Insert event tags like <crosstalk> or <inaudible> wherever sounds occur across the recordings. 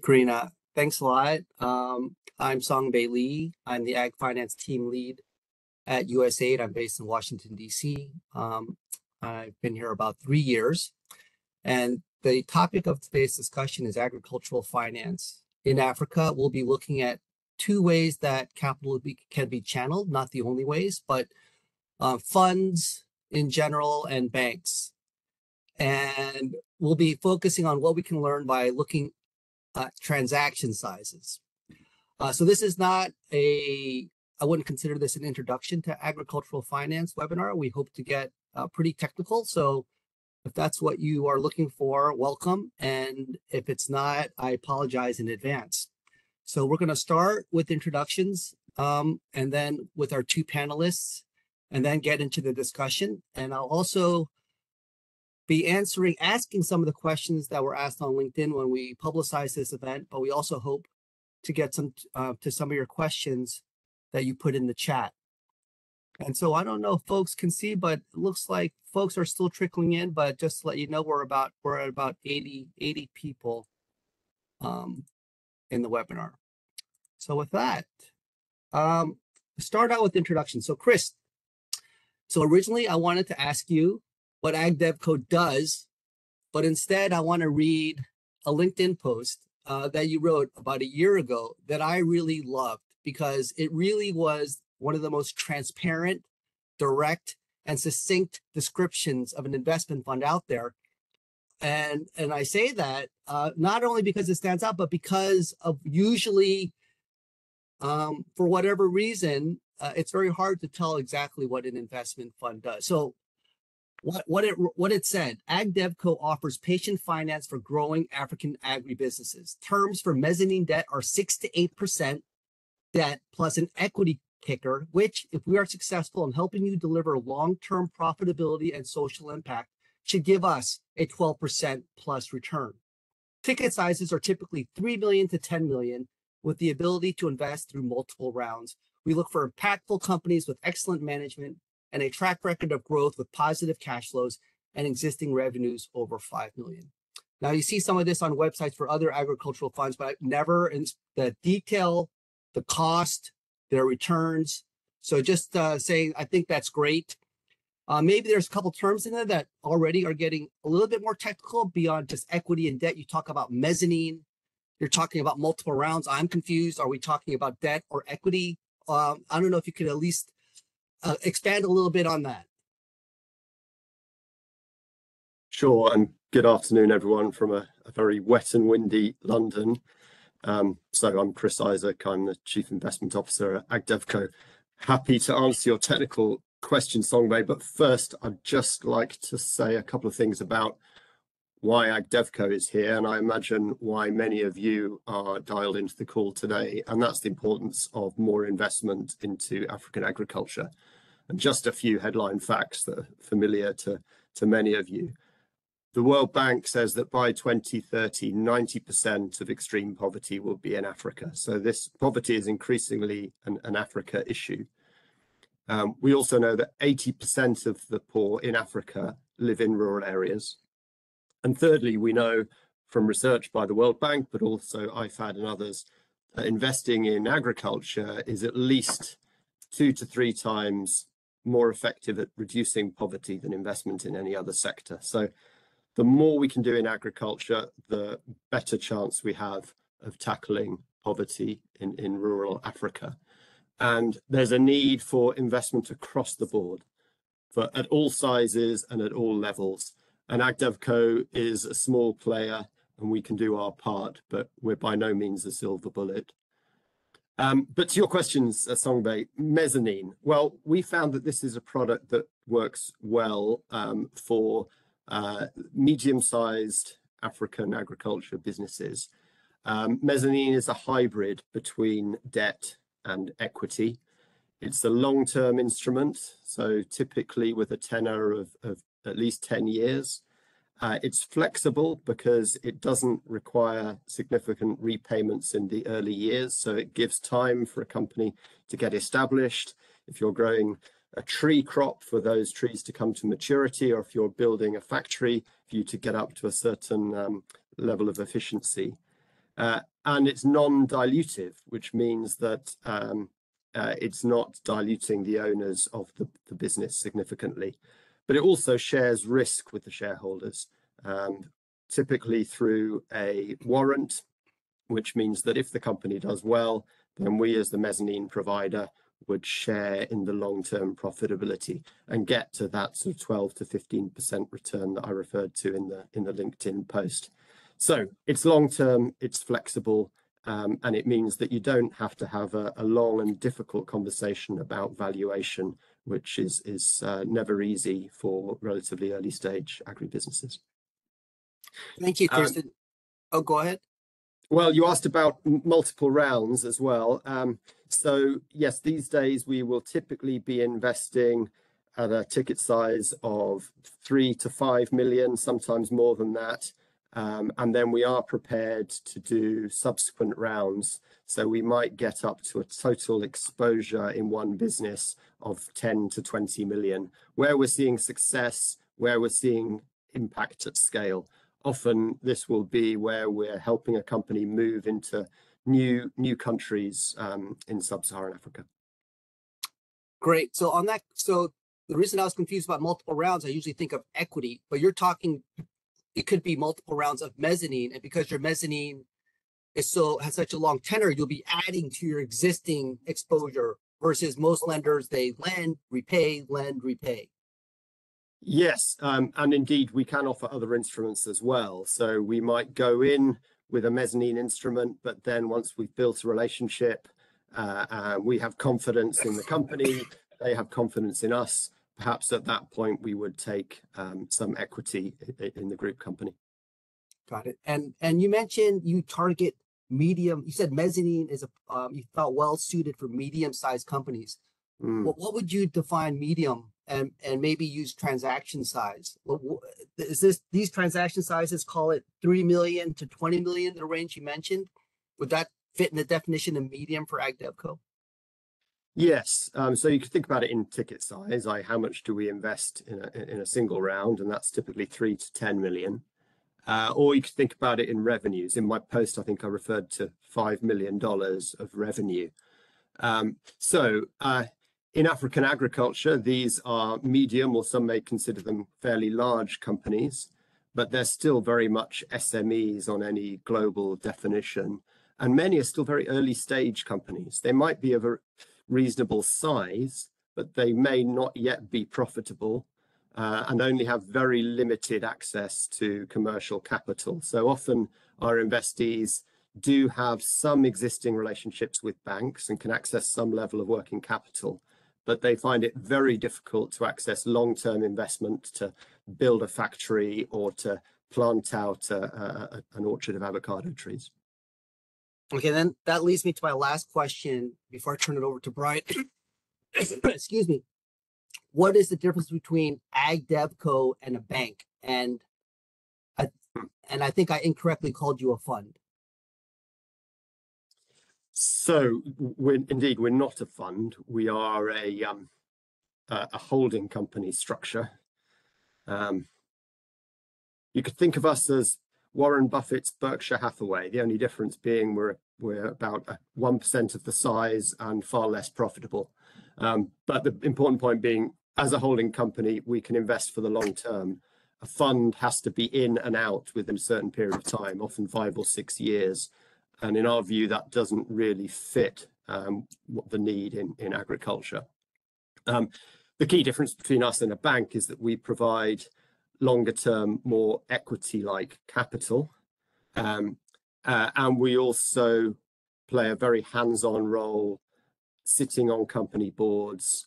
Karina, thanks a lot. Um, I'm Songbae Lee. I'm the Ag Finance Team Lead at USAID. I'm based in Washington, D.C. Um, I've been here about three years. And the topic of today's discussion is agricultural finance. In Africa, we'll be looking at two ways that capital be, can be channeled, not the only ways, but uh, funds in general and banks. And we'll be focusing on what we can learn by looking at transaction sizes. Uh, so this is not a, I wouldn't consider this an introduction to agricultural finance webinar. We hope to get uh, pretty technical. So if that's what you are looking for, welcome. And if it's not, I apologize in advance. So we're going to start with introductions um, and then with our two panelists and then get into the discussion. And I'll also be answering, asking some of the questions that were asked on LinkedIn when we publicized this event, but we also hope to get some uh, to some of your questions that you put in the chat. And so I don't know if folks can see, but it looks like folks are still trickling in, but just to let you know, we're about, we're at about 80, 80 people um, in the webinar. So with that, um, start out with introduction. So Chris, so originally I wanted to ask you what AgDevCo does, but instead I want to read a LinkedIn post uh, that you wrote about a year ago that I really loved because it really was one of the most transparent, direct, and succinct descriptions of an investment fund out there. And, and I say that uh, not only because it stands out, but because of usually, um, for whatever reason, uh, it's very hard to tell exactly what an investment fund does. So what, what, it, what it said, AgDevCo offers patient finance for growing African agribusinesses. Terms for mezzanine debt are 6 to 8% debt plus an equity kicker, which, if we are successful in helping you deliver long-term profitability and social impact, should give us a 12% plus return. Ticket sizes are typically 3 million to 10 million with the ability to invest through multiple rounds. We look for impactful companies with excellent management and a track record of growth with positive cash flows and existing revenues over 5 million. Now you see some of this on websites for other agricultural funds, but never in the detail, the cost, their returns. So just uh, saying, I think that's great. Uh, maybe there's a couple terms in there that already are getting a little bit more technical beyond just equity and debt. You talk about mezzanine. You're talking about multiple rounds. I'm confused. Are we talking about debt or equity? Um, I don't know if you could at least uh, expand a little bit on that. Sure, and good afternoon, everyone, from a, a very wet and windy London. Um, so I'm Chris Isaac, I'm the Chief Investment Officer at AgDevCo. Happy to answer your technical questions, Songbae, but first I'd just like to say a couple of things about why AgDevCo is here, and I imagine why many of you are dialed into the call today, and that's the importance of more investment into African agriculture. And just a few headline facts that are familiar to, to many of you. The World Bank says that by 2030, 90% of extreme poverty will be in Africa. So this poverty is increasingly an, an Africa issue. Um, we also know that 80% of the poor in Africa live in rural areas. And thirdly, we know from research by the World Bank, but also IFAD and others, that investing in agriculture is at least two to three times more effective at reducing poverty than investment in any other sector. So the more we can do in agriculture, the better chance we have of tackling poverty in, in rural Africa. And there's a need for investment across the board, for at all sizes and at all levels. And AgDevCo is a small player and we can do our part, but we're by no means a silver bullet. Um, but to your questions, uh, Songbae, mezzanine. Well, we found that this is a product that works well um, for uh, medium-sized African agriculture businesses. Um, mezzanine is a hybrid between debt and equity. It's a long-term instrument, so typically with a tenor of, of at least 10 years. Uh, it's flexible because it doesn't require significant repayments in the early years, so it gives time for a company to get established. If you're growing a tree crop for those trees to come to maturity, or if you're building a factory for you to get up to a certain um, level of efficiency. Uh, and it's non-dilutive, which means that it's not diluting the owners of the business significantly. But it also shares risk with the shareholders, um, typically through a warrant, which means that if the company does well, then we as the mezzanine provider would share in the long-term profitability and get to that sort of 12 to 15% return that I referred to in the in the LinkedIn post. So it's long-term, it's flexible, Um, and it means that you don't have to have a long and difficult conversation about valuation, which is is uh, never easy for relatively early-stage agribusinesses. Thank you, um, Kirsten. Oh, go ahead. Well, you asked about multiple rounds as well. Um, so yes, these days we will typically be investing at a ticket size of three to five million, sometimes more than that. Um, and then we are prepared to do subsequent rounds. So we might get up to a total exposure in one business of 10 to 20 million, where we're seeing success, where we're seeing impact at scale. Often this will be where we're helping a company move into new new countries um, in Sub-Saharan Africa. Great. So on that, so the reason I was confused about multiple rounds, I usually think of equity, but you're talking it could be multiple rounds of mezzanine. And because your mezzanine is so has such a long tenor, you'll be adding to your existing exposure versus most lenders, they lend, repay, lend, repay. Yes. Um, and indeed, we can offer other instruments as well. So we might go in with a mezzanine instrument, but then once we've built a relationship, uh, we have confidence in the company, they have confidence in us, perhaps at that point we would take um, some equity in the group company. Got it. And and you mentioned you target medium, you said mezzanine is a, um, you thought well-suited for medium-sized companies. Hmm. What would you define medium and and maybe use transaction size? Is this these transaction sizes, call it three million to twenty million the range you mentioned? Would that fit in the definition of medium for AgDevCo? Yes. Um, so you could think about it in ticket size, like how much do we invest in a single round, and that's typically three to ten million. Uh, or you could think about it in revenues. In my post, I think I referred to $5 million of revenue. Um, so uh, in African agriculture, these are medium, or some may consider them fairly large companies, but they're still very much SMEs on any global definition. And many are still very early-stage companies. They might be of a reasonable size, but they may not yet be profitable uh, and only have very limited access to commercial capital. So often our investees do have some existing relationships with banks and can access some level of working capital, but they find it very difficult to access long-term investment to build a factory or to plant out uh, uh, an orchard of avocado trees. Okay, then that leads me to my last question before I turn it over to Brian. <coughs> Excuse me. What is the difference between AgDevCo and a bank? And and I think I incorrectly called you a fund. So we're, indeed, we're not a fund. We are a um, a holding company structure. Um, you could think of us as Warren Buffett's Berkshire Hathaway, the only difference being we're we're about 1% of the size and far less profitable. Um, but the important point being, as a holding company, we can invest for the long term. A fund has to be in and out within a certain period of time, often five or six years. And in our view, that doesn't really fit um, the need in in agriculture. Um, the key difference between us and a bank is that we provide longer-term, more equity-like capital. Um, uh, and we also play a very hands-on role sitting on company boards,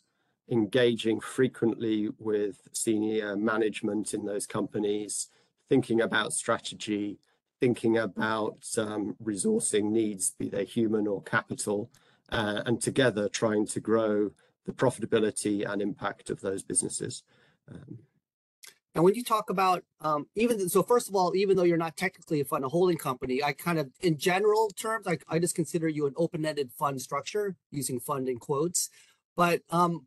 engaging frequently with senior management in those companies, thinking about strategy, thinking about um, resourcing needs, be they human or capital, uh, and together trying to grow the profitability and impact of those businesses. Um, And when you talk about, um, even so, first of all, even though you're not technically a fund, a holding company, I kind of, in general terms, I I just consider you an open-ended fund structure, using fund in quotes. But um,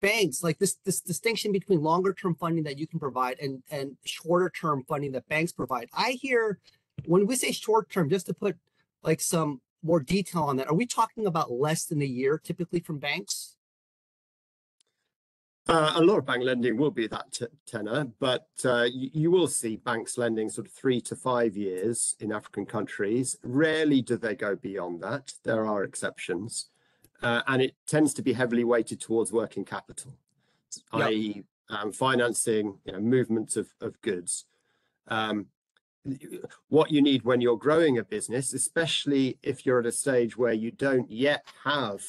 banks, like this this distinction between longer-term funding that you can provide and and shorter-term funding that banks provide, I hear when we say short-term, just to put like some more detail on that. Are we talking about less than a year typically from banks? Uh, a lot of bank lending will be that tenor, but uh, you, you, will see banks lending sort of three to five years in African countries. Rarely do they go beyond that. There are exceptions, uh, and it tends to be heavily weighted towards working capital, yep. i.e., um, financing you know, movements of, of goods. Um, what you need when you're growing a business, especially if you're at a stage where you don't yet have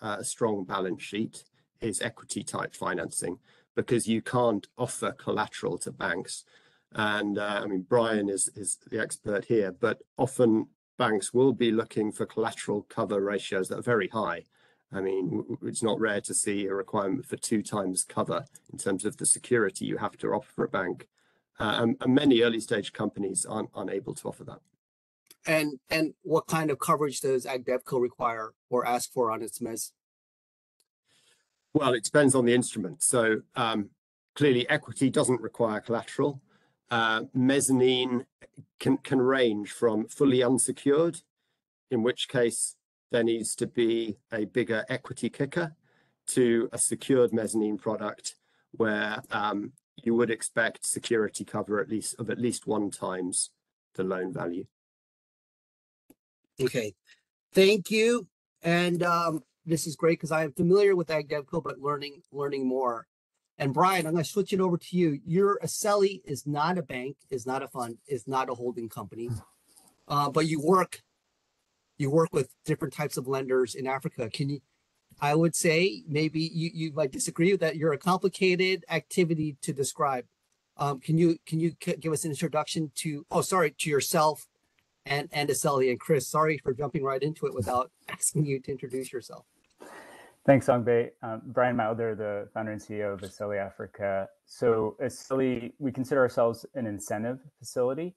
a strong balance sheet, is equity type financing because you can't offer collateral to banks. And uh, I mean, Brian is, is the expert here, but often banks will be looking for collateral cover ratios that are very high. I mean, it's not rare to see a requirement for two times cover in terms of the security you have to offer a bank. Uh, and, and, many early stage companies aren't unable to offer that. And and what kind of coverage does AgDevCo require or ask for on its mez? Well, it depends on the instrument. So um, clearly, equity doesn't require collateral. Uh, mezzanine can can range from fully unsecured, in which case there needs to be a bigger equity kicker, to a secured mezzanine product where um, you would expect security cover at least of at least one times the loan value. Okay, thank you. And um, this is great because I am familiar with AgDevCo, but learning learning more. And Brian, I'm going to switch it over to you. Your Aceli is not a bank, is not a fund, is not a holding company, uh, but you work you work with different types of lenders in Africa. Can you I would say maybe you, you might disagree with that. You're a complicated activity to describe. Um, can you can you give us an introduction to oh sorry to yourself and and Aceli and Chris. Sorry for jumping right into it without <laughs> asking you to introduce yourself. Thanks, Songbae. Um, Brian Milder, the founder and CEO of Aceli Africa. So Aceli, we consider ourselves an incentive facility.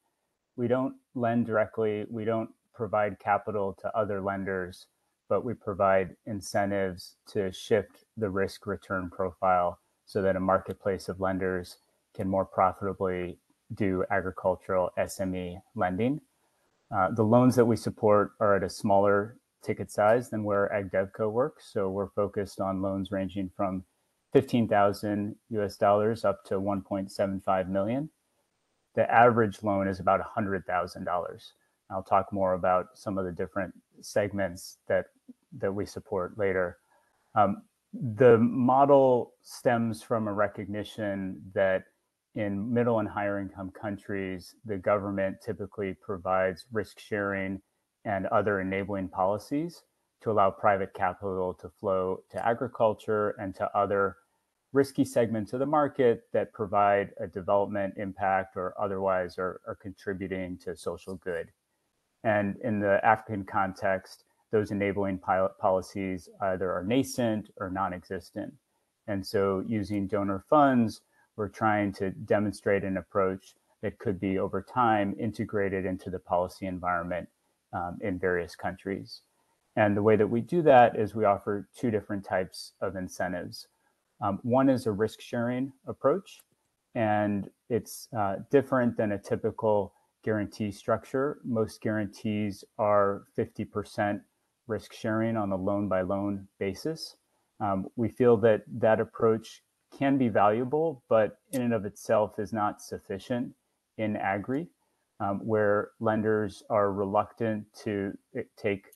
We don't lend directly. We don't provide capital to other lenders but we provide incentives to shift the risk return profile so that a marketplace of lenders can more profitably do agricultural SME lending. Uh, the loans that we support are at a smaller ticket size than where AgDevCo works. So we're focused on loans ranging from 15,000 US dollars up to 1.75 million. The average loan is about $100,000. I'll talk more about some of the different segments that that we support later. Um, the model stems from a recognition that in middle and higher income countries, the government typically provides risk sharing and other enabling policies to allow private capital to flow to agriculture and to other risky segments of the market that provide a development impact or otherwise are, are contributing to social good. And in the African context, those enabling pilot policies either are nascent or non-existent. And so using donor funds, we're trying to demonstrate an approach that could be over time integrated into the policy environment um, in various countries. And the way that we do that is we offer two different types of incentives. Um, one is a risk sharing approach, and it's uh, different than a typical guarantee structure. Most guarantees are 50% risk sharing on a loan by loan basis. Um, we feel that that approach can be valuable, but in and of itself is not sufficient in agri, um, where lenders are reluctant to eh, take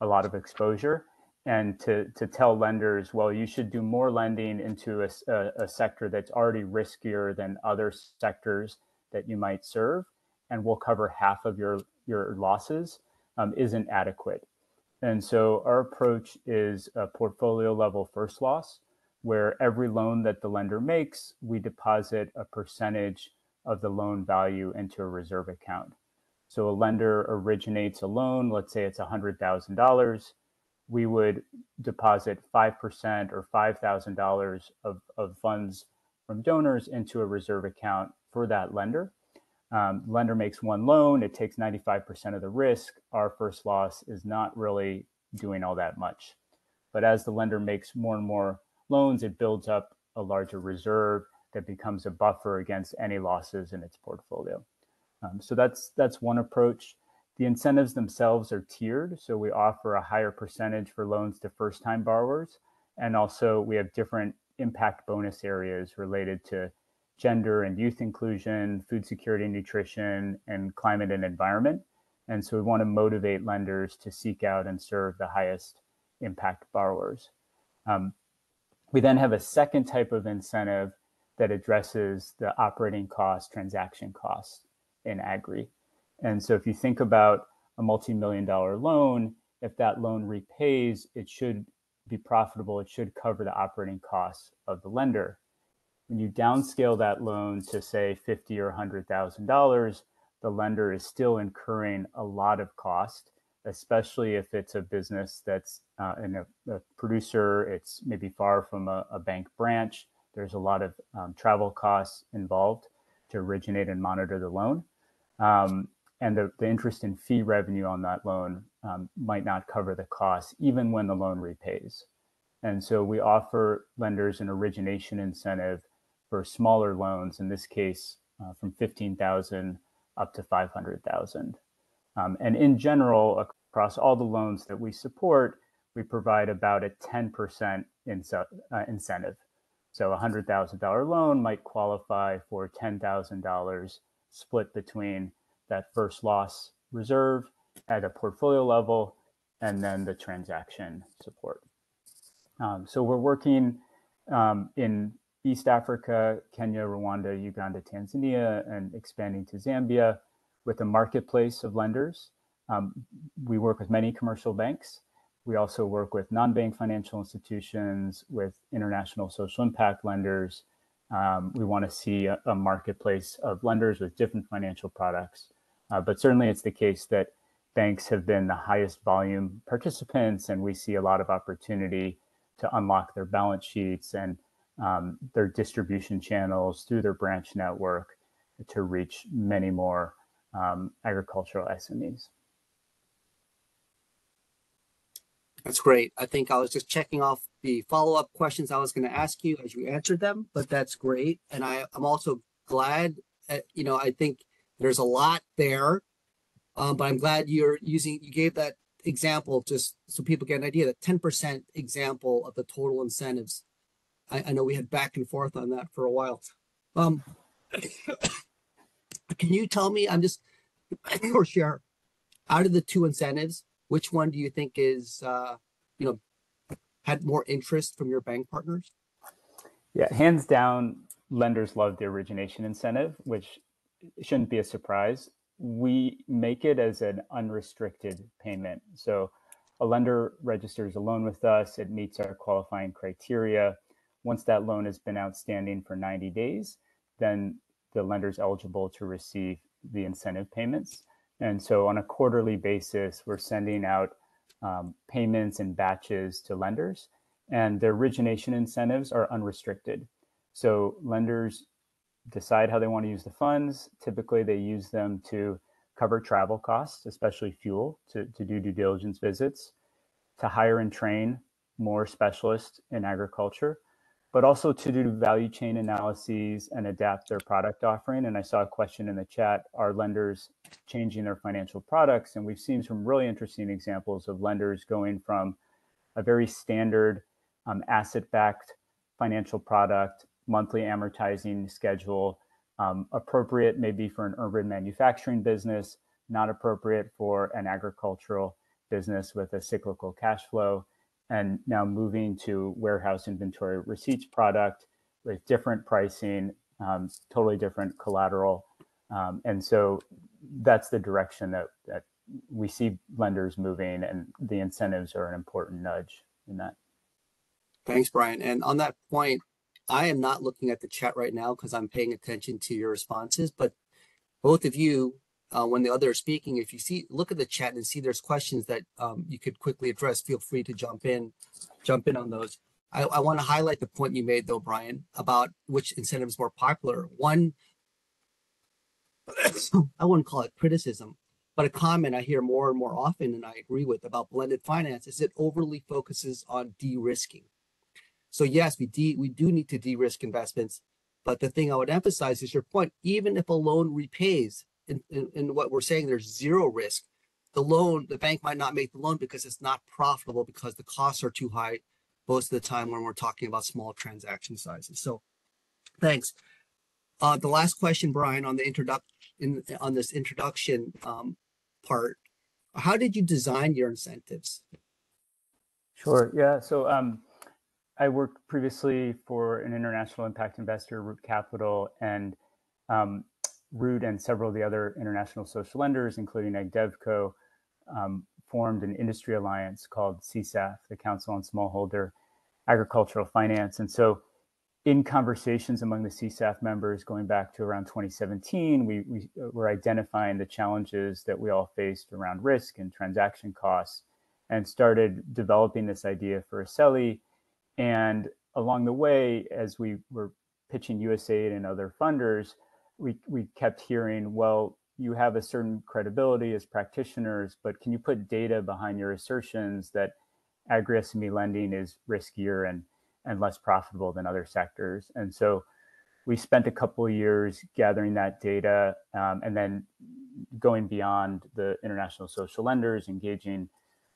a lot of exposure and to, to tell lenders, well, you should do more lending into a, a, a sector that's already riskier than other sectors that you might serve, and we'll cover half of your, your losses um, isn't adequate. And so our approach is a portfolio level first loss, where every loan that the lender makes, we deposit a percentage of the loan value into a reserve account. So a lender originates a loan, let's say it's $100,000, we would deposit 5% or $5,000 of, of funds from donors into a reserve account for that lender. Um, lender makes one loan, it takes 95% of the risk. Our first loss is not really doing all that much. But as the lender makes more and more loans, it builds up a larger reserve that becomes a buffer against any losses in its portfolio. Um, so that's that's one approach. The incentives themselves are tiered, so we offer a higher percentage for loans to first-time borrowers, and also we have different impact bonus areas related to gender and youth inclusion, food security, nutrition, and climate and environment. And so we want to motivate lenders to seek out and serve the highest impact borrowers. Um, we then have a second type of incentive that addresses the operating cost, transaction costs in agri. And so if you think about a multi-million dollar loan, if that loan repays, it should be profitable. It should cover the operating costs of the lender. When you downscale that loan to say fifty or hundred thousand dollars, the lender is still incurring a lot of cost, especially if it's a business that's uh, in a, a, producer. It's maybe far from a, a bank branch. There's a lot of um, travel costs involved to originate and monitor the loan. Um, and the, the interest and fee revenue on that loan um, might not cover the costs even when the loan repays. And so we offer lenders an origination incentive for smaller loans, in this case, uh, from 15,000 up to 500,000. Um, and in general, across all the loans that we support, we provide about a 10% uh, incentive. So a $100,000 loan might qualify for $10,000 split between that first loss reserve at a portfolio level and then the transaction support. Um, so we're working um, in East Africa, Kenya, Rwanda, Uganda, Tanzania, and expanding to Zambia with a marketplace of lenders. Um, we work with many commercial banks. We also work with non-bank financial institutions, with international social impact lenders. Um, we want to see a, a, marketplace of lenders with different financial products. Uh, but certainly it's the case that banks have been the highest volume participants, and we see a lot of opportunity to unlock their balance sheets and um, their distribution channels through their branch network to reach many more um, agricultural SMEs. That's great. I think I was just checking off the follow-up questions I was going to ask you as you answered them, but that's great. And I, I'm also glad, uh, you know, I think there's a lot there, um, but I'm glad you're using, you gave that example just so people get an idea that 10% example of the total incentives I, I know we had back and forth on that for a while. Um, <coughs> can you tell me? I'm just <coughs> or share out of the two incentives, which one do you think is uh, you know had more interest from your bank partners? Yeah, hands down, lenders love the origination incentive, which shouldn't be a surprise. We make it as an unrestricted payment. So a lender registers a loan with us, it meets our qualifying criteria. Once that loan has been outstanding for 90 days, then the lender is eligible to receive the incentive payments. And so on a quarterly basis, we're sending out um, payments in batches to lenders, and the origination incentives are unrestricted. So lenders decide how they want to use the funds. Typically, they use them to cover travel costs, especially fuel, to, to do due diligence visits, to hire and train more specialists in agriculture, but also to do value chain analyses and adapt their product offering. And I saw a question in the chat, are lenders changing their financial products? And we've seen some really interesting examples of lenders going from a very standard um, asset-backed financial product, monthly amortizing schedule, um, appropriate maybe for an urban manufacturing business, not appropriate for an agricultural business with a cyclical cash flow, and now moving to warehouse inventory receipts product with different pricing, um, totally different collateral. Um, and so that's the direction that, that we see lenders moving and the incentives are an important nudge in that. Thanks, Brian. And on that point, I am not looking at the chat right now because I'm paying attention to your responses, but both of you uh, when the other is speaking, if you see, look at the chat and see there's questions that um, you could quickly address, feel free to jump in, jump in on those. I, I want to highlight the point you made though, Brian, about which incentive is more popular. One, <coughs> I wouldn't call it criticism, but a comment I hear more and more often, and I agree with about blended finance, is it overly focuses on de-risking. So yes, we de we do need to de-risk investments, but the thing I would emphasize is your point. Even if a loan repays, in what we're saying, there's zero risk. the loan, the bank might not make the loan because it's not profitable because the costs are too high most of the time when we're talking about small transaction sizes. So thanks. Uh, the last question, Brian, on the introduction, on this introduction um, part, how did you design your incentives? Sure. Yeah. So um, I worked previously for an international impact investor, Root Capital, and um, Root and several of the other international social lenders, including AgDevCo, um, formed an industry alliance called CSAF, the Council on Smallholder Agricultural Finance. And so in conversations among the CSAF members going back to around 2017, we, we uh, were identifying the challenges that we all faced around risk and transaction costs and started developing this idea for Aceli. And along the way, as we were pitching USAID and other funders, we, we kept hearing, well, you have a certain credibility as practitioners, but can you put data behind your assertions that agri-SME lending is riskier and and less profitable than other sectors. And so we spent a couple of years gathering that data um, and then going beyond the international social lenders, engaging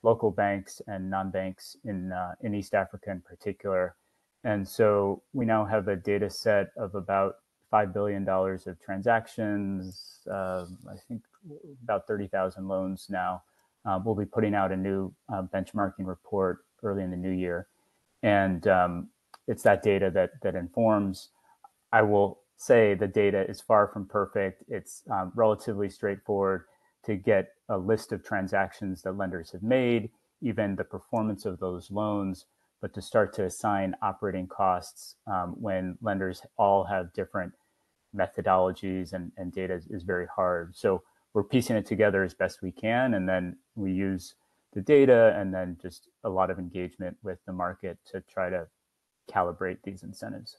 local banks and non-banks in uh, in East Africa in particular. And so we now have a data set of about five billion dollars of transactions. Uh, I think about thirty thousand loans now. Uh, we'll be putting out a new uh, benchmarking report early in the new year and um, it's that data that that informs. I will say the data is far from perfect. It's um, relatively straightforward to get a list of transactions that lenders have made, even the performance of those loans, but to start to assign operating costs um, when lenders all have different methodologies and, and data is, is very hard. So we're piecing it together as best we can, and then we use the data and then just a lot of engagement with the market to try to calibrate these incentives.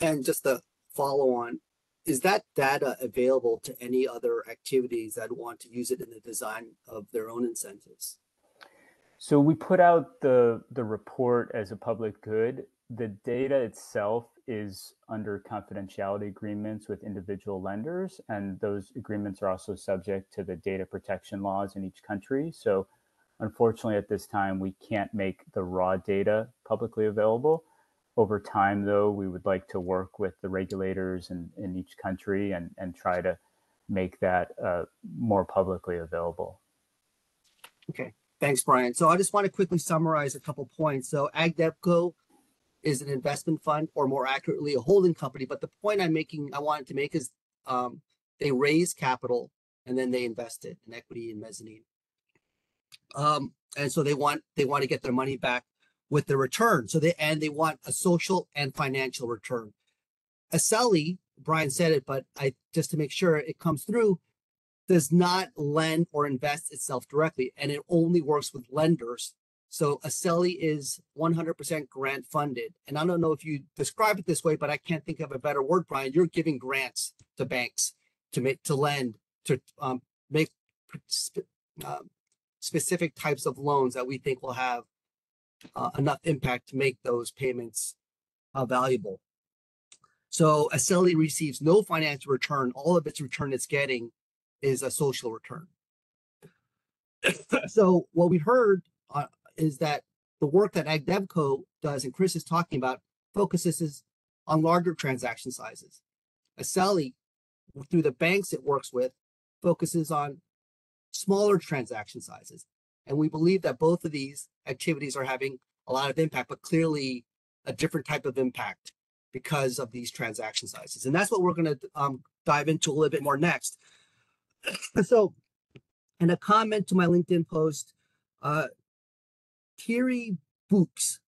And just to follow on, is that data available to any other activities that want to use it in the design of their own incentives? So we put out the the report as a public good. The data itself is under confidentiality agreements with individual lenders, and those agreements are also subject to the data protection laws in each country. So, unfortunately, at this time, we can't make the raw data publicly available. Over time, though, we would like to work with the regulators in, in each country and, and try to make that uh, more publicly available. Okay, thanks, Brian. So I just want to quickly summarize a couple points. So AgDevCo is an investment fund or more accurately a holding company. But the point I'm making, I wanted to make is um, they raise capital and then they invest it in equity and mezzanine. Um, and so they want they want to get their money back with the return. So they and they want a social and financial return. Aceli, Brian said it, but I just to make sure it comes through, does not lend or invest itself directly, and it only works with lenders so Aceli is 100% grant funded. And I don't know if you describe it this way, but I can't think of a better word, Brian. You're giving grants to banks to make, to lend, to um, make uh, specific types of loans that we think will have uh, enough impact to make those payments uh, valuable. So Aceli receives no financial return. All of its return it's getting is a social return. <coughs> so what we heard uh, is that the work that AgDevCo does and Chris is talking about focuses on larger transaction sizes. Aceli, through the banks it works with, focuses on smaller transaction sizes. And we believe that both of these activities are having a lot of impact, but clearly a different type of impact because of these transaction sizes. And that's what we're going to um, dive into a little bit more next. <clears throat> so, in a comment to my LinkedIn post, uh, Thierry Boucks,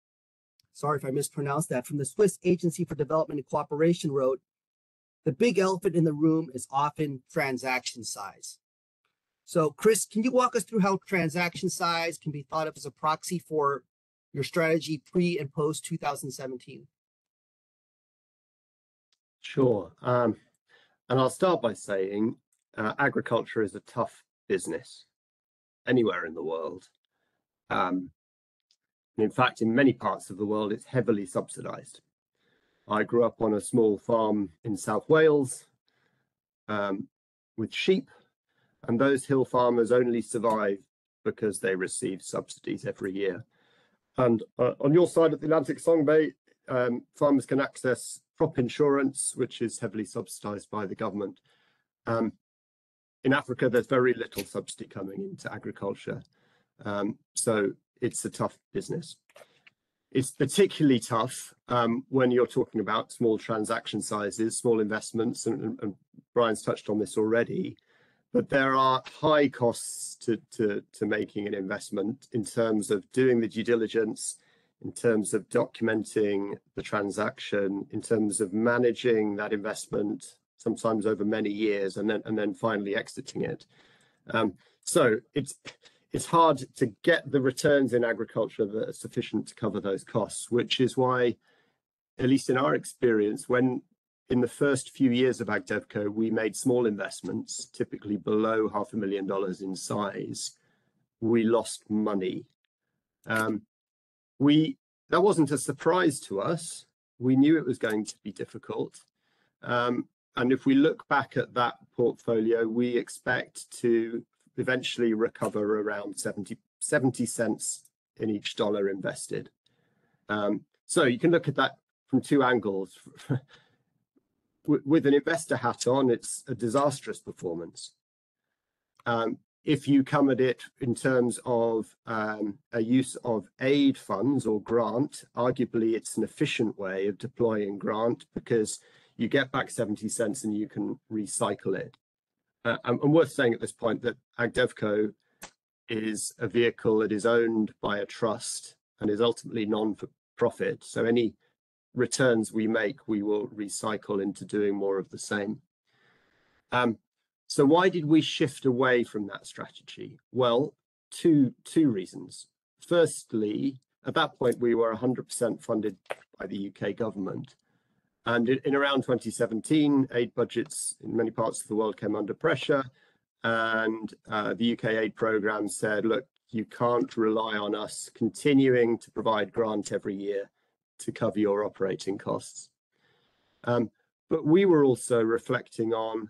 sorry if I mispronounced that, from the Swiss Agency for Development and Cooperation wrote, the big elephant in the room is often transaction size. So Chris, can you walk us through how transaction size can be thought of as a proxy for your strategy pre and post 2017? Sure. Um, and I'll start by saying uh, agriculture is a tough business anywhere in the world. Um, in fact, in many parts of the world, it's heavily subsidized. I grew up on a small farm in South Wales um, with sheep. and those hill farmers only survive because they receive subsidies every year. And uh, on your side of the Atlantic, Songbae, um, farmers can access crop insurance, which is heavily subsidised by the government. Um, in Africa, there's very little subsidy coming into agriculture, um, so it's a tough business. It's particularly tough um, when you're talking about small transaction sizes, small investments, and, and Brian's touched on this already. But there are high costs to, to, to making an investment in terms of doing the due diligence, in terms of documenting the transaction, in terms of managing that investment, sometimes over many years, and then and then finally exiting it. Um, so it's it's hard to get the returns in agriculture that are sufficient to cover those costs, which is why, at least in our experience, when in the first few years of AgDevCo, we made small investments, typically below half a million dollars in size, we lost money. Um, we that wasn't a surprise to us. We knew it was going to be difficult. Um, and if we look back at that portfolio, we expect to eventually recover around 70, 70 cents in each dollar invested. Um, so you can look at that from two angles. <laughs> With an investor hat on, it's a disastrous performance. Um, if you come at it in terms of um, a use of aid funds or grant, arguably it's an efficient way of deploying grant because you get back 70 cents and you can recycle it. Uh, and, worth saying at this point that AgDevCo is a vehicle that is owned by a trust and is ultimately non-for-profit. So any returns we make, we will recycle into doing more of the same. Um, so why did we shift away from that strategy? Well, two, two reasons. Firstly, at that point, we were 100% funded by the UK government. And in, around 2017, aid budgets in many parts of the world came under pressure. And uh, the UK aid programme said, look, you can't rely on us continuing to provide grant every year to cover your operating costs. Um, but we were also reflecting on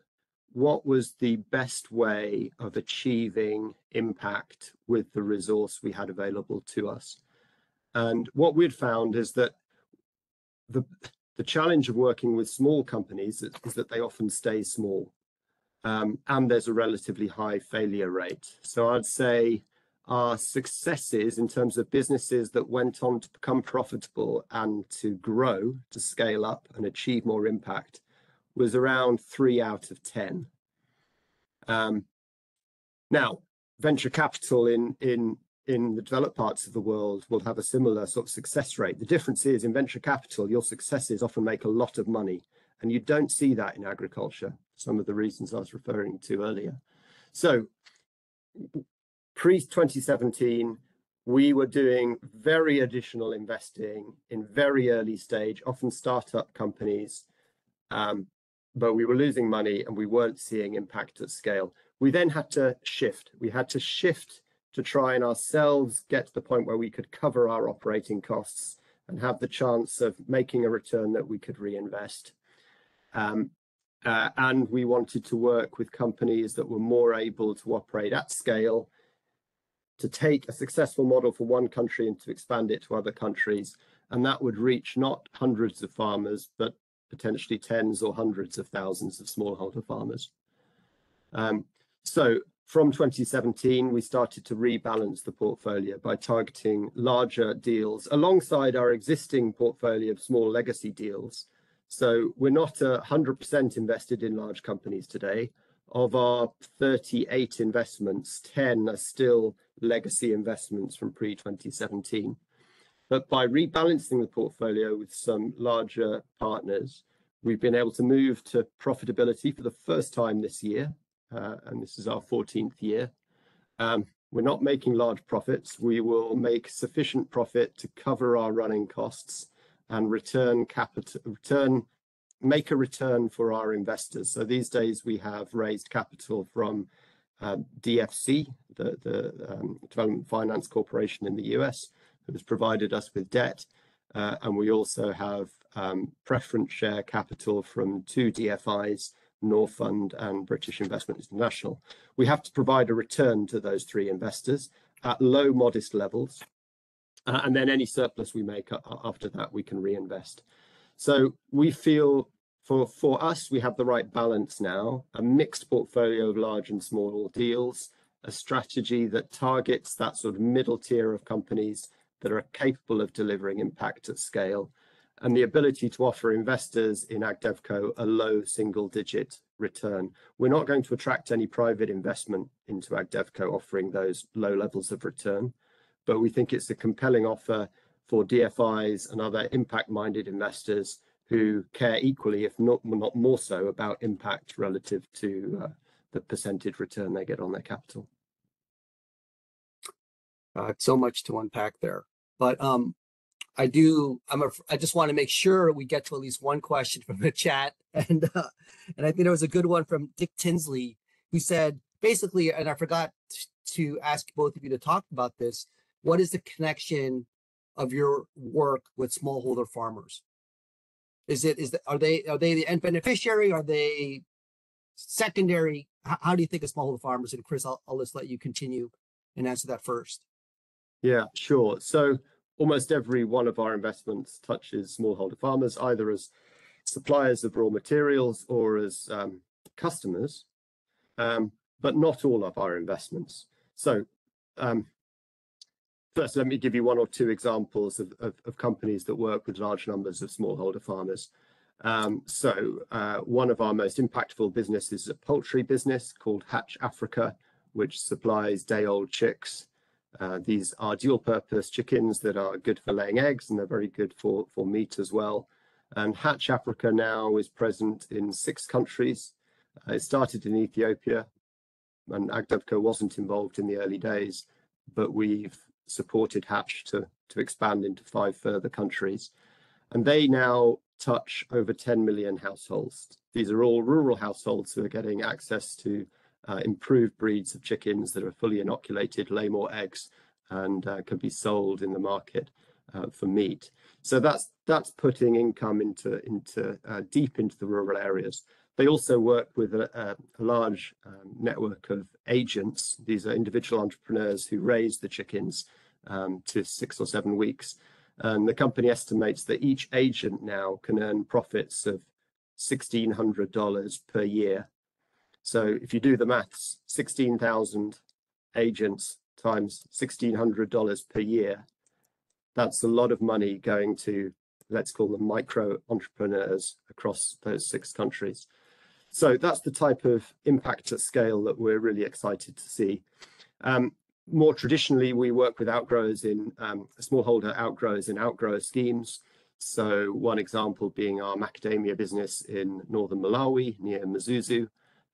what was the best way of achieving impact with the resource we had available to us. And what we'd found is that the the challenge of working with small companies is, that they often stay small um, and there's a relatively high failure rate. So I'd say our successes in terms of businesses that went on to become profitable and to grow, to scale up and achieve more impact was around three out of 10. Um, now, venture capital in, in in the developed parts of the world will have a similar sort of success rate. The difference is in venture capital, your successes often make a lot of money, and you don't see that in agriculture. Some of the reasons I was referring to earlier. So, pre 2017, we were doing very additional investing in very early stage, often startup companies, um, but we were losing money and we weren't seeing impact at scale. We then had to shift. We had to shift to try and ourselves get to the point where we could cover our operating costs and have the chance of making a return that we could reinvest. Um, uh, and we wanted to work with companies that were more able to operate at scale, to take a successful model for one country and to expand it to other countries. And that would reach not hundreds of farmers, but potentially tens or hundreds of thousands of smallholder farmers. Um, so from 2017, we started to rebalance the portfolio by targeting larger deals alongside our existing portfolio of small legacy deals. So we're not 100% invested in large companies today. Of our 38 investments, 10 are still legacy investments from pre-2017. But by rebalancing the portfolio with some larger partners, we've been able to move to profitability for the first time this year uh, and this is our 14th year. Um, we're not making large profits. We will make sufficient profit to cover our running costs and return capital, return, make a return for our investors. So these days we have raised capital from uh, DFC, the, the um, Development Finance Corporation in the US, who has provided us with debt. Uh, and we also have um, preference share capital from two DFIs Norfund, and British Investment International. We have to provide a return to those three investors at low, modest levels, uh, and then any surplus we make after that, we can reinvest. So we feel for us, we have the right balance now, a mixed portfolio of large and small deals, a strategy that targets that sort of middle tier of companies that are capable of delivering impact at scale, and the ability to offer investors in AgDevCo a low single-digit return. We're not going to attract any private investment into AgDevCo, offering those low levels of return, but we think it's a compelling offer for DFIs and other impact-minded investors who care equally, if not not more so, about impact relative to uh, the percentage return they get on their capital. Uh, so much to unpack there. But um, I do. I'm. A, I just want to make sure we get to at least one question from the chat, <laughs> and uh, and I think there was a good one from Dick Tinsley, who said, basically, and I forgot to ask both of you to talk about this: What is the connection of your work with smallholder farmers? Is it is the, are they are they the end beneficiary? Are they secondary? How do you think of smallholder farmers? And Chris, I'll, I'll just let you continue and answer that first. Yeah, sure. So almost every one of our investments touches smallholder farmers, either as suppliers of raw materials or as um, customers, um, but not all of our investments. So um, first, let me give you one or two examples of companies that work with large numbers of smallholder farmers. So uh, one of our most impactful businesses is a poultry business called Hatch Africa, which supplies day-old chicks. Uh, these are dual-purpose chickens that are good for laying eggs, and they're very good for for meat as well. And Hatch Africa now is present in six countries. Uh, it started in Ethiopia, and AgDevCo wasn't involved in the early days, but we've supported Hatch to, to expand into five further countries, and they now touch over 10 million households. These are all rural households who are getting access to Uh, improved breeds of chickens that are fully inoculated, lay more eggs, and uh, can be sold in the market uh, for meat. So that's that's putting income into into deep into the rural areas. They also work with a large um, network of agents. These are individual entrepreneurs who raise the chickens um, to six or seven weeks, and the company estimates that each agent now can earn profits of $1,600 per year. So if you do the math, 16,000 agents times $1,600 per year, that's a lot of money going to, let's call them micro entrepreneurs across those six countries. So that's the type of impact at scale that we're really excited to see. Um, more traditionally, we work with outgrowers in um, smallholder outgrowers in outgrower schemes. So one example being our macadamia business in northern Malawi, near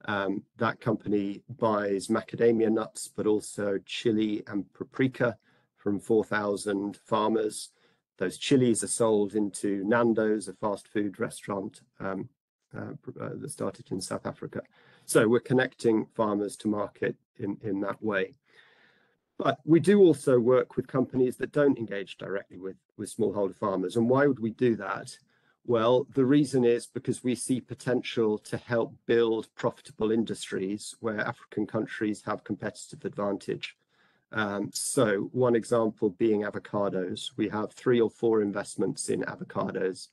Mzuzu. That company buys macadamia nuts, but also chili and paprika from 4,000 farmers. Those chilies are sold into Nando's, a fast food restaurant, um, uh, uh, that started in South Africa. So we're connecting farmers to market in that way. But we do also work with companies that don't engage directly with smallholder farmers. And why would we do that? Well, the reason is because we see potential to help build profitable industries where African countries have competitive advantage. Um, so one example being avocados. We have three or four investments in avocados,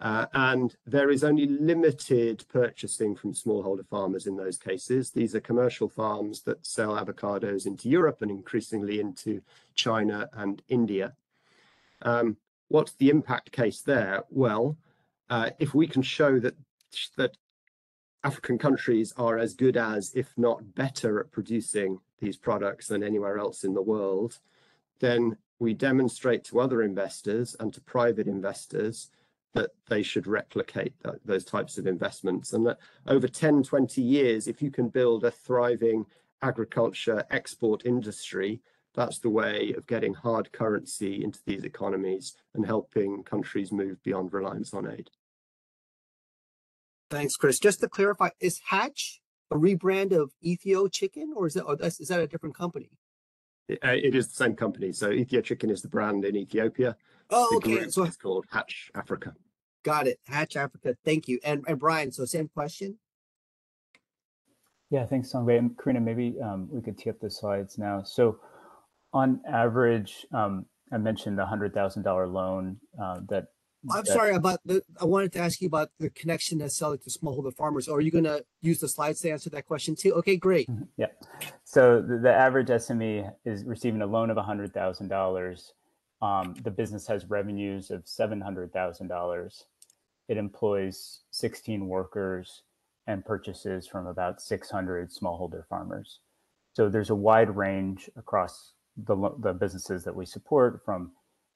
uh, and there is only limited purchasing from smallholder farmers in those cases. These are commercial farms that sell avocados into Europe and increasingly into China and India. Um, What's the impact case there? Well, uh, if we can show that that African countries are as good as, if not better, at producing these products than anywhere else in the world, then we demonstrate to other investors and to private investors that they should replicate those types of investments. And that over 10, 20 years, if you can build a thriving agriculture export industry, that's the way of getting hard currency into these economies and helping countries move beyond reliance on aid. Thanks, Chris. Just to clarify, is Hatch a rebrand of Ethio Chicken, or is that a different company? It is the same company. So Ethio Chicken is the brand in Ethiopia. Oh, okay. The group is called Hatch Africa. Got it. Hatch Africa. Thank you. And and Brian, so same question? Yeah, thanks, Songbae. And Karina, maybe um, we could tee up the slides now. So on average, um, I mentioned the $100,000 loan uh, that I'm that- sorry about the, I wanted to ask you about the connection that's selling to smallholder farmers. Are you gonna use the slides to answer that question too? Okay, great. Yeah. So the, the average SME is receiving a loan of $100,000. Um, the business has revenues of $700,000. It employs 16 workers and purchases from about 600 smallholder farmers. So there's a wide range across the, the businesses that we support from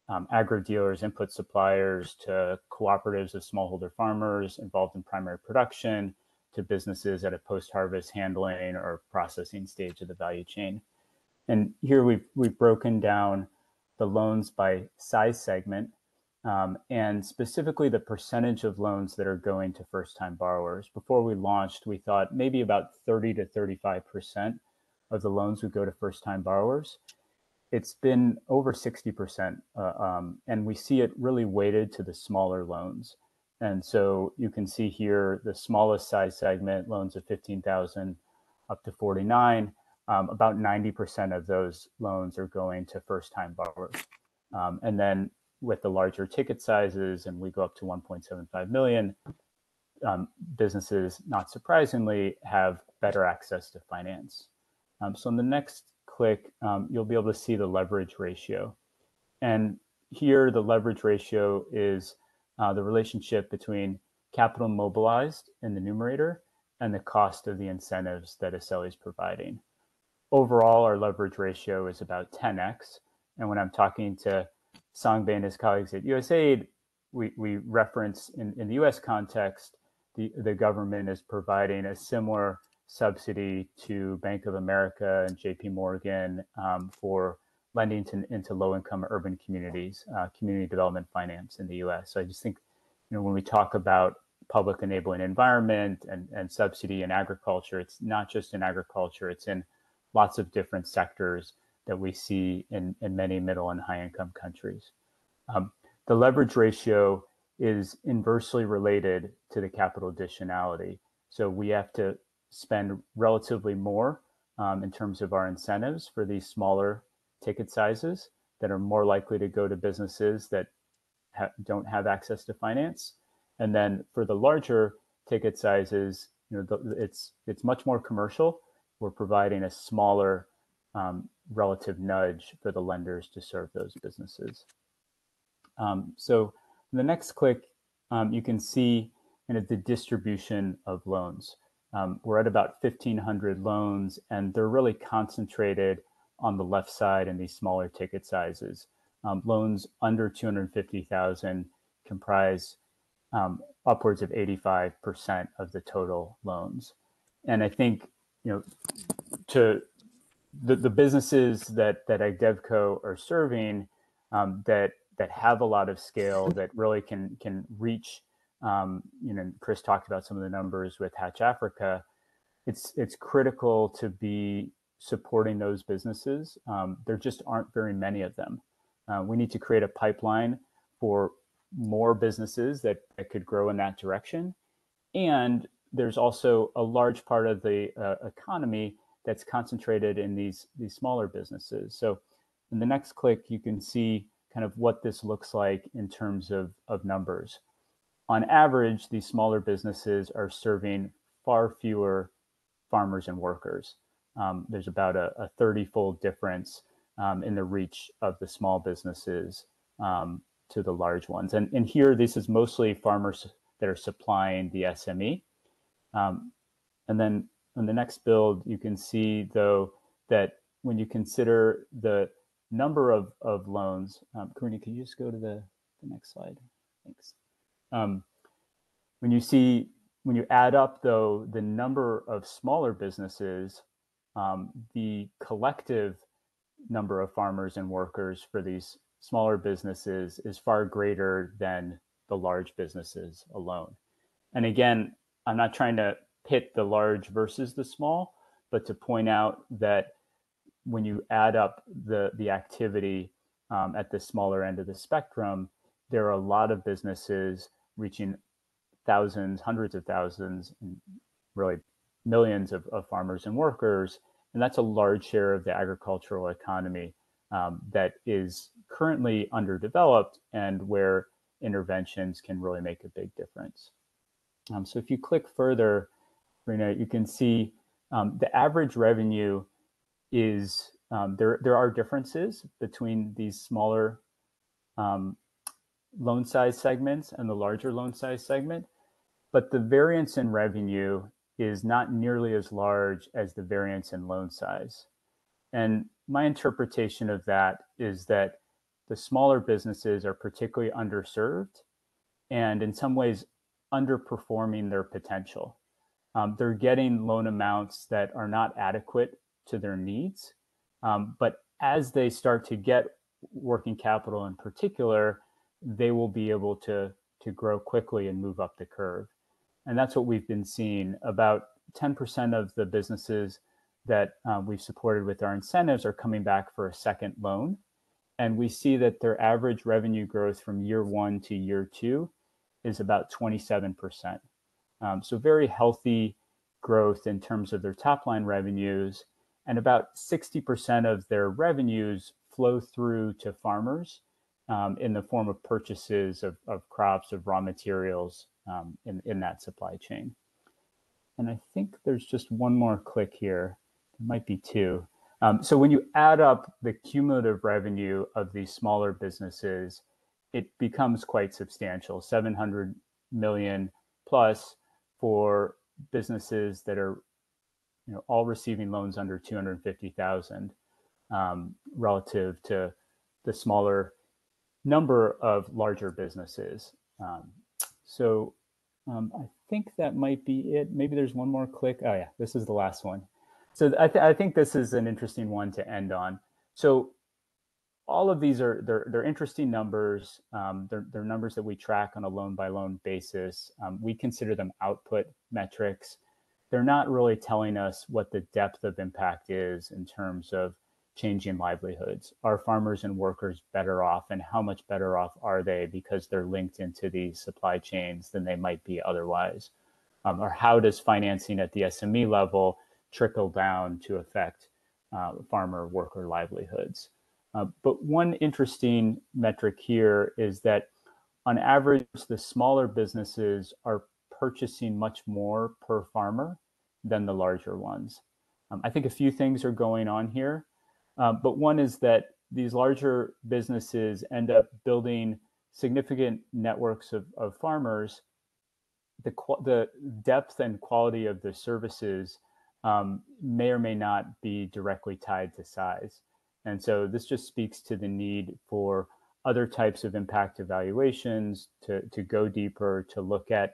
um, agro dealers, input suppliers, to cooperatives of smallholder farmers involved in primary production, to businesses at a post-harvest handling or processing stage of the value chain. And here we've we've broken down the loans by size segment, um, and specifically the percentage of loans that are going to first-time borrowers. Before we launched, we thought maybe about 30 to 35 percent of the loans would go to first-time borrowers. It's been over 60%, uh, um, and we see it really weighted to the smaller loans. And so you can see here the smallest size segment, loans of 15,000 up to 49. Um, about 90% of those loans are going to first time borrowers. Um, and then with the larger ticket sizes, and we go up to 1.75 million, um, businesses, not surprisingly, have better access to finance. Um, so on the next click, um, you'll be able to see the leverage ratio. And here, the leverage ratio is uh, the relationship between capital mobilized in the numerator and the cost of the incentives that Aceli is providing. Overall, our leverage ratio is about 10x. And when I'm talking to Songbae and his colleagues at USAID, we, we reference in, in the US context, the, the government is providing a similar subsidy to Bank of America and JP Morgan um, for lending to, into low income urban communities, uh, community development finance in the US. So I just think, you know, when we talk about public enabling environment and, and subsidy in agriculture, it's not just in agriculture, it's in lots of different sectors that we see in, in many middle and high income countries. Um, the leverage ratio is inversely related to the capital additionality. So we have to spend relatively more um, in terms of our incentives for these smaller ticket sizes that are more likely to go to businesses that ha- don't have access to finance. And then for the larger ticket sizes, you know, the, it's it's much more commercial. We're providing a smaller um, relative nudge for the lenders to serve those businesses. Um, so the next click, um, you can see kind of the distribution of loans. Um, we're at about 1,500 loans, and they're really concentrated on the left side in these smaller ticket sizes. Um, loans under 250,000 comprise um, upwards of 85% of the total loans. And I think, you know, to the, the businesses that that AgDevCo are serving um, that that have a lot of scale that really can can reach um, you know Chris talked about some of the numbers with Hatch Africa it's it's critical to be supporting those businesses um, there just aren't very many of them uh, we need to create a pipeline for more businesses that, that could grow in that direction and there's also a large part of the uh, economy that's concentrated in these these smaller businesses. So in the next click, you can see kind of what this looks like in terms of, of numbers. On average, these smaller businesses are serving far fewer farmers and workers. Um, there's about a, a 30 fold difference um, in the reach of the small businesses um, to the large ones. And, and here, this is mostly farmers that are supplying the SME. Um, and then on the next build, you can see though that when you consider the number of, of loans, um, Karina, can you just go to the, the next slide? Thanks. Um, when you see, when you add up though, the number of smaller businesses, um, the collective number of farmers and workers for these smaller businesses is far greater than the large businesses alone. And again, I'm not trying to pit the large versus the small, but to point out that when you add up the the activity um, at the smaller end of the spectrum, there are a lot of businesses reaching thousands, hundreds of thousands, and really millions of, of farmers and workers, and that's a large share of the agricultural economy um, that is currently underdeveloped and where interventions can really make a big difference. Um, so if you click further, Rena, you can see um, the average revenue is um, there. There are differences between these smaller um, loan size segments and the larger loan size segment, but the variance in revenue is not nearly as large as the variance in loan size. And my interpretation of that is that the smaller businesses are particularly underserved and in some ways underperforming their potential. Um, they're getting loan amounts that are not adequate to their needs. Um, but as they start to get working capital in particular, they will be able to, to grow quickly and move up the curve. And that's what we've been seeing. About 10% of the businesses that uh, we've supported with our incentives are coming back for a second loan. And we see that their average revenue growth from year one to year two is about 27%. Um, so very healthy growth in terms of their top line revenues. And about 60% of their revenues flow through to farmers um, in the form of purchases of, of crops, of raw materials um, in, in that supply chain. And I think there's just one more click here. There might be two. Um, so when you add up the cumulative revenue of these smaller businesses, it becomes quite substantial, 700 million plus for businesses that are you know, all receiving loans under 250,000 um, relative to the smaller number of larger businesses. Um, so um, I think that might be it. Maybe there's one more click. Oh yeah, this is the last one. So I, th I think this is an interesting one to end on. So all of these are they're, they're interesting numbers. Um, they're, they're numbers that we track on a loan by loan basis. Um, we consider them output metrics. They're not really telling us what the depth of impact is in terms of changing livelihoods. Are farmers and workers better off, and how much better off are they because they're linked into these supply chains than they might be otherwise? Um, or how does financing at the SME level trickle down to affect uh, farmer worker livelihoods? Uh, but one interesting metric here is that on average, the smaller businesses are purchasing much more per farmer than the larger ones. Um, I think a few things are going on here. Um, but one is that these larger businesses end up building significant networks of, of farmers. The, the depth and quality of the services um, may or may not be directly tied to size. And so this just speaks to the need for other types of impact evaluations to, to go deeper, to look at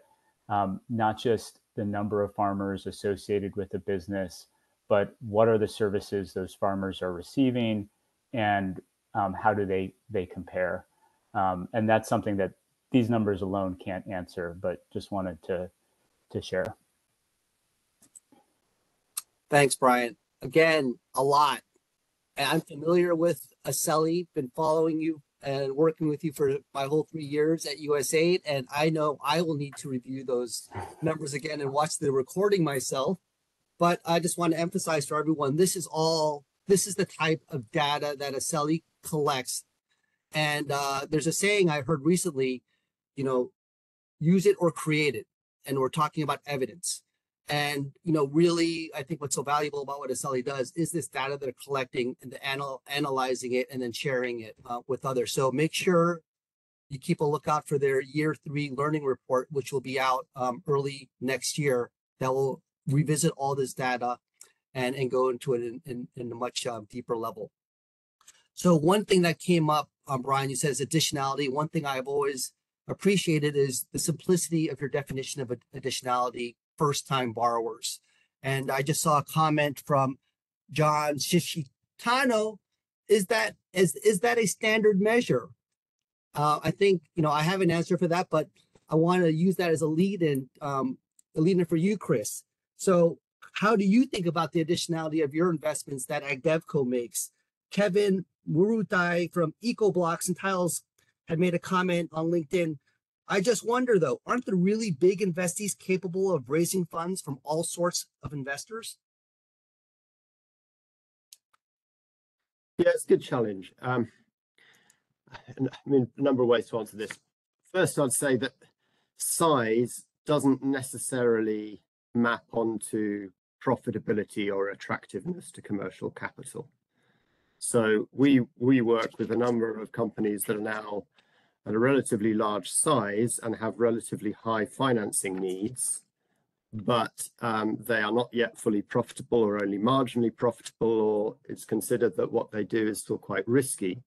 um, not just the number of farmers associated with a business, but what are the services those farmers are receiving? And um, how do they they compare? Um, and that's something that these numbers alone can't answer but just wanted to to share. Thanks brian. Again a lot. I'm familiar with Aceli been following you and working with you for my whole three years at USAID. And I know I will need to review those numbers again and watch the recording myself but I just want to emphasize for everyone, this is all, this is the type of data that Aceli collects. And uh, there's a saying I heard recently, you know, use it or create it. And we're talking about evidence. And, you know, really, I think what's so valuable about what Aceli does is this data that they're collecting and the anal analyzing it and then sharing it uh, with others. So make sure you keep a lookout for their year three learning report, which will be out um, early next year. That will revisit all this data and, and go into it in, in, in a much um, deeper level. So one thing that came up, um, Brian, you said is additionality. One thing I've always appreciated is the simplicity of your definition of additionality, first-time borrowers. And I just saw a comment from John Shishitano. Is that is is that a standard measure? Uh, I think you know I have an answer for that, but I want to use that as a lead in um, a lead in for you, Chris. So how do you think about the additionality of your investments that AgDevCo makes? Kevin Murutai from EcoBlocks and Tiles had made a comment on LinkedIn. I just wonder though, aren't the really big investees capable of raising funds from all sorts of investors? Yeah, it's a good challenge. Um, I mean, a number of ways to answer this. First, I'd say that size doesn't necessarily map onto profitability or attractiveness to commercial capital. So we we work with a number of companies that are now at a relatively large size and have relatively high financing needs, but um, they are not yet fully profitable or only marginally profitable, or it's considered that what they do is still quite risky.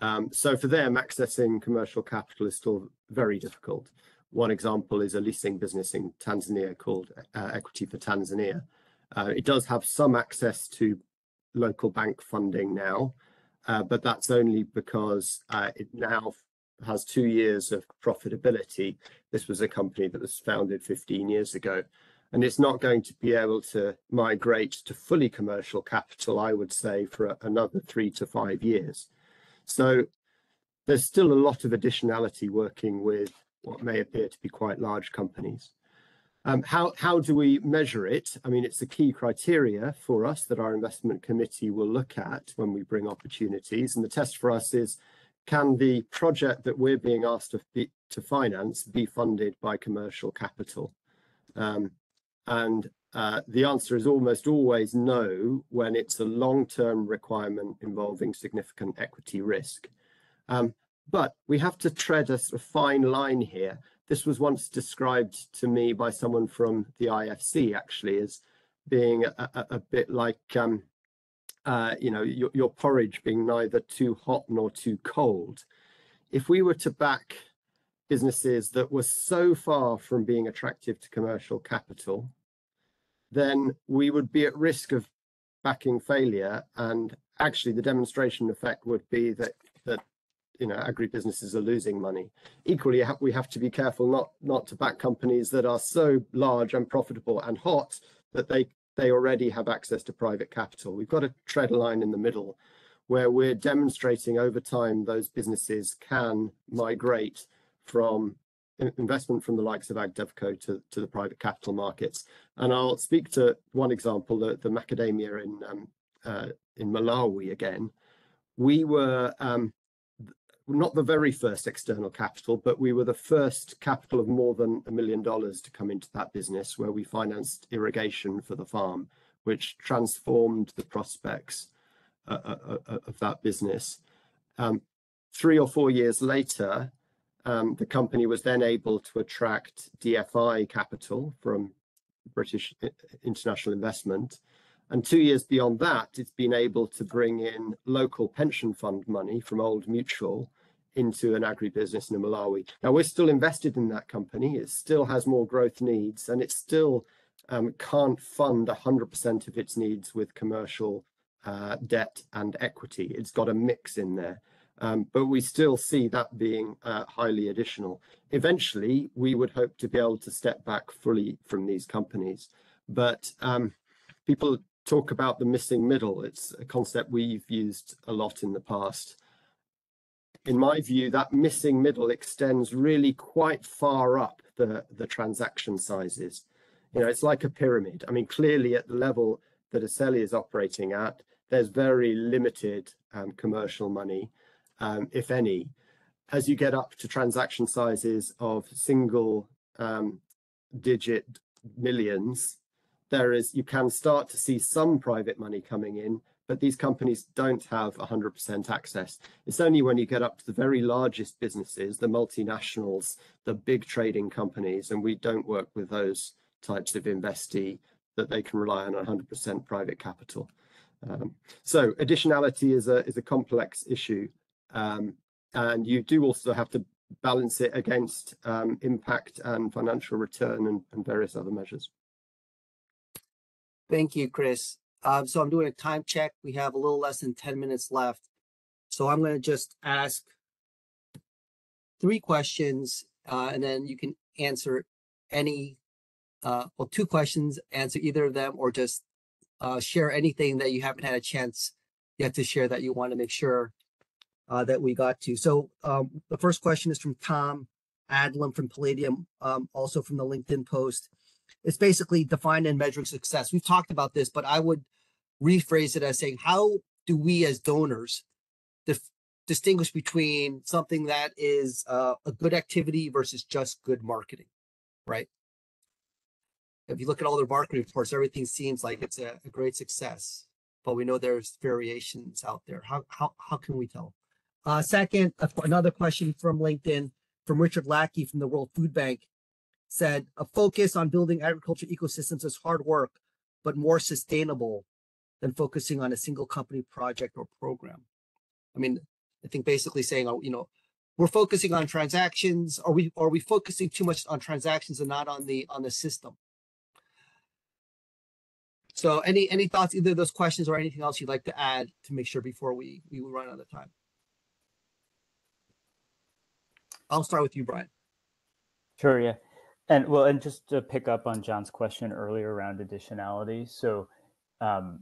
Um, so for them, accessing commercial capital is still very difficult. One example is a leasing business in Tanzania called uh, Equity for Tanzania. Uh, it does have some access to local bank funding now, uh, but that's only because uh, it now has two years of profitability. This was a company that was founded 15 years ago, and it's not going to be able to migrate to fully commercial capital, I would say, for another three to five years. So there's still a lot of additionality working with what may appear to be quite large companies. Um, how, how do we measure it? I mean, it's a key criteria for us that our investment committee will look at when we bring opportunities. And the test for us is, can the project that we're being asked to, be, to finance be funded by commercial capital? Um, and uh, the answer is almost always no when it's a long-term requirement involving significant equity risk. Um, but we have to tread a sort of fine line here this was once described to me by someone from the IFC, actually, as being a, a, a bit like, um, uh, you know, your, your porridge being neither too hot nor too cold. If we were to back businesses that were so far from being attractive to commercial capital, then we would be at risk of backing failure. And actually, the demonstration effect would be that that you know agribusinesses are losing money. Equally, we have to be careful not not to back companies that are so large and profitable and hot that they they already have access to private capital. We've got to tread a line in the middle where we're demonstrating over time those businesses can migrate from investment from the likes of AgDevCo to, to the private capital markets. And I'll speak to one example, the, the macadamia in um, uh, in Malawi again. We were um, not the very first external capital, but we were the first capital of more than a million dollars to come into that business where we financed irrigation for the farm, which transformed the prospects uh, uh, uh, uh of that business. Um, three or four years later, um, the company was then able to attract DFI capital from British International Investment and two years beyond that, it's been able to bring in local pension fund money from Old Mutual into an agribusiness in Malawi. Now, we're still invested in that company. It still has more growth needs, and it still um, can't fund 100% of its needs with commercial uh, debt and equity. It's got a mix in there. Um, but we still see that being uh, highly additional. Eventually, we would hope to be able to step back fully from these companies. But um, people talk about the missing middle. It's a concept we've used a lot in the past. In my view, that missing middle extends really quite far up the, the transaction sizes. You know, it's like a pyramid. I mean, clearly at the level that Aceli is operating at, there's very limited um, commercial money, um, if any. As you get up to transaction sizes of single um, digit millions, there is you can start to see some private money coming in, but these companies don't have 100% access. It's only when you get up to the very largest businesses, the multinationals, the big trading companies, and we don't work with those types of investee that they can rely on 100% private capital. Um, so additionality is a is a complex issue, um, and you do also have to balance it against um, impact and financial return and, and various other measures. Thank you, Chris. Um, so I'm doing a time check. We have a little less than 10 minutes left. So I'm going to just ask three questions uh, and then you can answer any, uh, well, two questions, answer either of them or just uh, share anything that you haven't had a chance yet to share that you want to make sure uh, that we got to. So um, the first question is from Tom. Adlam from Palladium, um, also from the LinkedIn post. It's basically define and measuring success. We've talked about this, but I would rephrase it as saying, how do we as donors dif- distinguish between something that is uh, a good activity versus just good marketing, right? If you look at all their marketing reports, everything seems like it's a, a great success, but we know there's variations out there. How how how can we tell? Uh, second, another question from LinkedIn from Richard Lackey from the World Food Bank said a focus on building agriculture ecosystems is hard work, but more sustainable than focusing on a single company project or program. I mean, I think basically saying, oh, you know, we're focusing on transactions. Are we are we focusing too much on transactions and not on the on the system? So any any thoughts, either those questions or anything else you'd like to add to make sure before we we run out of time? I'll start with you, Brian. Sure, yeah. And well, and just to pick up on John's question earlier around additionality. So um,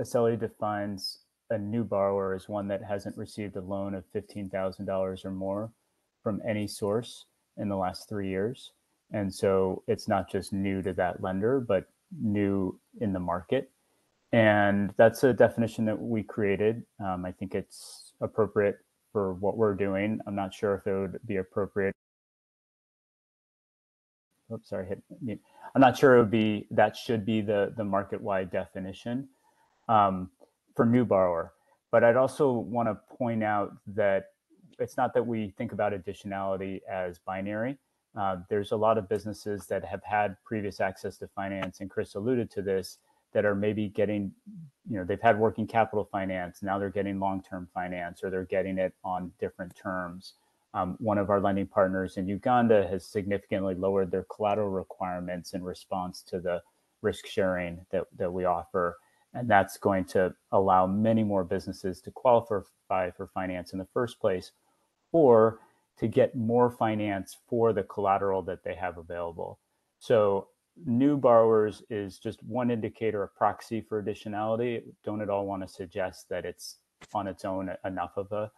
Aceli defines a new borrower as one that hasn't received a loan of $15,000 or more from any source in the last three years. And so it's not just new to that lender, but new in the market. And that's a definition that we created. Um, I think it's appropriate for what we're doing. I'm not sure if it would be appropriate. Oops, sorry, hit mute. I'm not sure it would be that should be the the market wide definition um, for new borrower. But I'd also want to point out that it's not that we think about additionality as binary. Uh, there's a lot of businesses that have had previous access to finance, and Chris alluded to this, that are maybe getting, you know, they've had working capital finance, now they're getting long-term finance, or they're getting it on different terms. Um, one of our lending partners in Uganda has significantly lowered their collateral requirements in response to the risk sharing that, that we offer. And that's going to allow many more businesses to qualify for finance in the first place or to get more finance for the collateral that they have available. So new borrowers is just one indicator, a proxy for additionality. Don't at all want to suggest that it's on its own enough of a,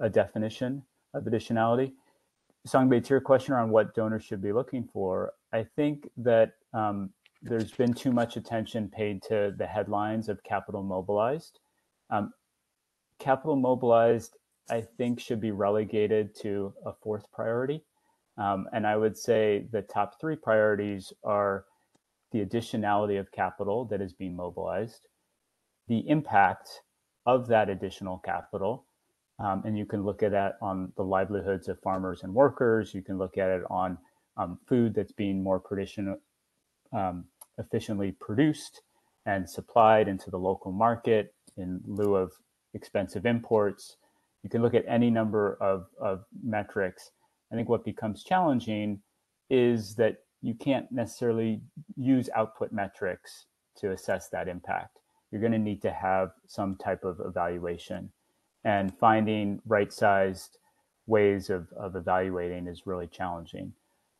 a definition of additionality. Songbae, to your question around what donors should be looking for, I think that um, there's been too much attention paid to the headlines of capital mobilized. Um, capital mobilized, I think, should be relegated to a fourth priority. Um, and I would say the top three priorities are the additionality of capital that is being mobilized, the impact of that additional capital, um, and you can look at that on the livelihoods of farmers and workers. You can look at it on um, food that's being more traditional, um, efficiently produced and supplied into the local market in lieu of expensive imports. You can look at any number of, of metrics. I think what becomes challenging is that you can't necessarily use output metrics to assess that impact. You're going to need to have some type of evaluation and finding right sized ways of, of evaluating is really challenging.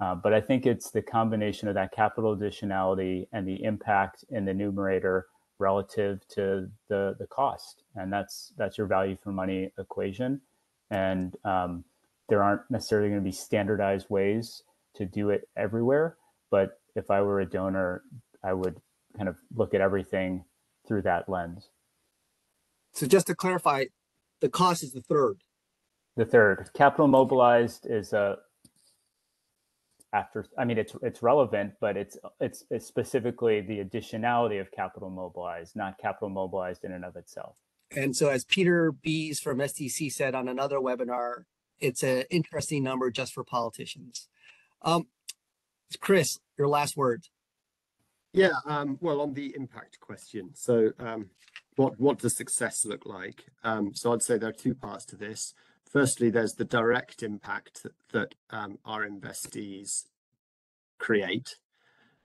Uh, but I think it's the combination of that capital additionality and the impact in the numerator relative to the, the cost. And that's that's your value for money equation. And um, there aren't necessarily going to be standardized ways to do it everywhere. But if I were a donor, I would kind of look at everything through that lens. So just to clarify, the cost is the third. The third, capital mobilized is a after. I mean, it's it's relevant, but it's it's, it's specifically the additionality of capital mobilized, not capital mobilized in and of itself. And so, as Peter Beez from SDC said on another webinar, it's an interesting number just for politicians. Um, Chris, your last word. Yeah, um, well, on the impact question, so um, what what does success look like? Um, so I'd say there are two parts to this. Firstly, there's the direct impact that, that um, our investees create,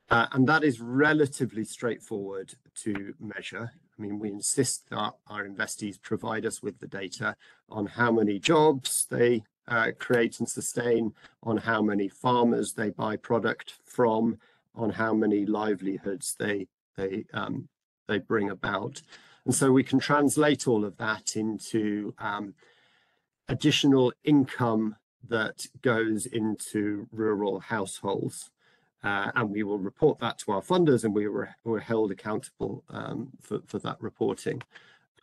uh, and that is relatively straightforward to measure. I mean, we insist that our investees provide us with the data on how many jobs they uh, create and sustain, on how many farmers they buy product from, on how many livelihoods they they um, they bring about. And so we can translate all of that into um, additional income that goes into rural households. Uh, and we will report that to our funders and we were, were held accountable um, for, for that reporting.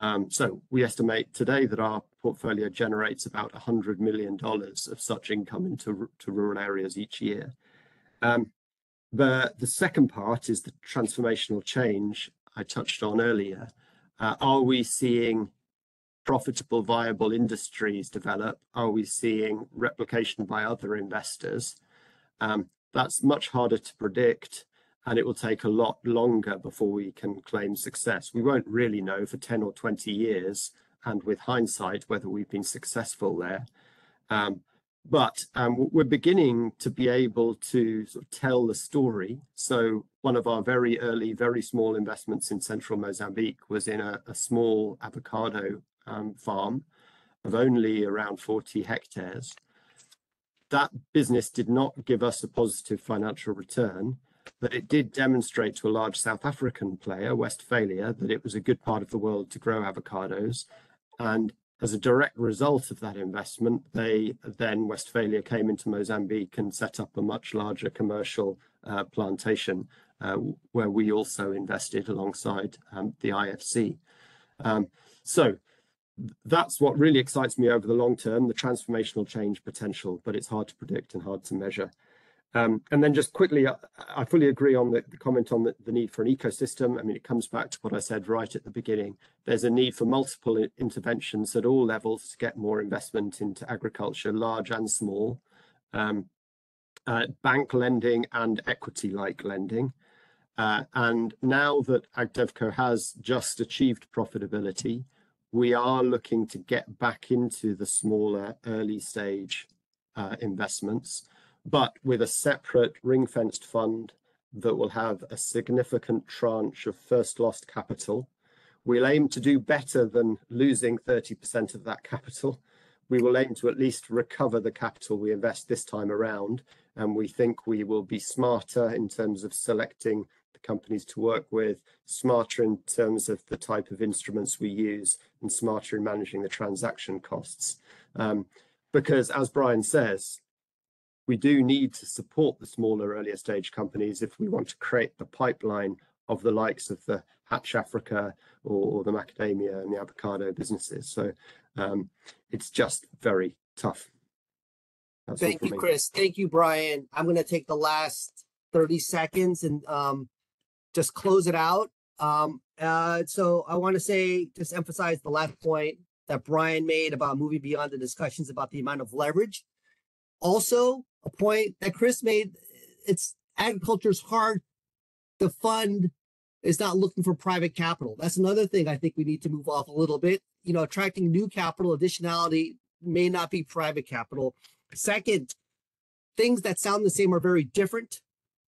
Um, so we estimate today that our portfolio generates about $100 million of such income into to rural areas each year. Um, the, the second part is the transformational change I touched on earlier. Uh, are we seeing profitable, viable industries develop? Are we seeing replication by other investors? Um, that's much harder to predict and it will take a lot longer before we can claim success. We won't really know for 10 or 20 years, and with hindsight, whether we've been successful there. Um, but um, we're beginning to be able to sort of tell the story. So one of our very early, very small investments in central Mozambique was in a, a small avocado um, farm of only around 40 hectares. That business did not give us a positive financial return, but it did demonstrate to a large South African player, Westfalia, that it was a good part of the world to grow avocados. And as a direct result of that investment, they then Westfalia came into Mozambique and set up a much larger commercial uh, plantation uh, where we also invested alongside um, the IFC. Um, so that's what really excites me over the long term, the transformational change potential, but it's hard to predict and hard to measure. Um, and then just quickly, I, I fully agree on the, the comment on the, the, need for an ecosystem. I mean, it comes back to what I said right at the beginning. There's a need for multiple interventions at all levels to get more investment into agriculture, large and small, um, uh, bank lending and equity-like lending. Uh, and now that AgDevCo has just achieved profitability, we are looking to get back into the smaller early stage uh, investments but with a separate ring-fenced fund that will have a significant tranche of first lost capital. We'll aim to do better than losing 30% of that capital. We will aim to at least recover the capital we invest this time around, and we think we will be smarter in terms of selecting companies to work with, smarter in terms of the type of instruments we use, and smarter in managing the transaction costs. Um, because as Brian says, we do need to support the smaller earlier stage companies if we want to create the pipeline of the likes of the Hatch Africa or, or the macadamia and the avocado businesses. So um, it's just very tough. That's Thank you. Chris. Thank you, Brian. I'm going to take the last 30 seconds and um, just close it out. Um, uh, so I want to say, just emphasize the last point that Brian made about moving beyond the discussions about the amount of leverage. Also, a point that Chris made. It's agriculture is hard. The fund is not looking for private capital. That's another thing I think we need to move off a little bit. You know, attracting new capital additionality may not be private capital. Second, things that sound the same are very different.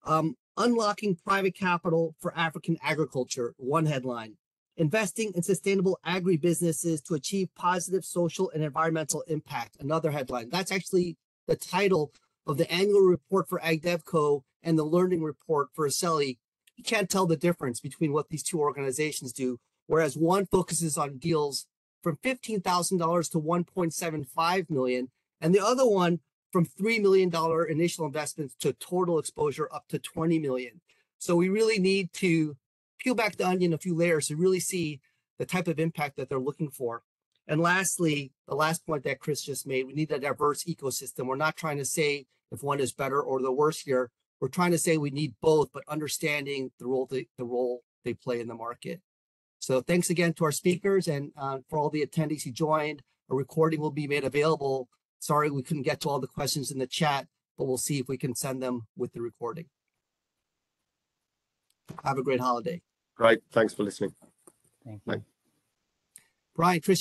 Um, unlocking private capital for African agriculture, one headline. Investing in sustainable agribusinesses to achieve positive social and environmental impact, another headline. That's actually the title of the annual report for AgDevCo and the learning report for Aceli, you can't tell the difference between what these two organizations do. Whereas one focuses on deals from $15,000 to 1.75 million, and the other one from $3 million initial investments to total exposure up to 20 million. So we really need to peel back the onion a few layers to really see the type of impact that they're looking for. And lastly, the last point that Chris just made, we need a diverse ecosystem. We're not trying to say if one is better or the worse here. We're trying to say we need both, but understanding the role they, the role they play in the market. So thanks again to our speakers and uh, for all the attendees who joined. A recording will be made available. Sorry we couldn't get to all the questions in the chat, but we'll see if we can send them with the recording. Have a great holiday. Great. Thanks for listening. Thank you. Bye. Brian, Chris,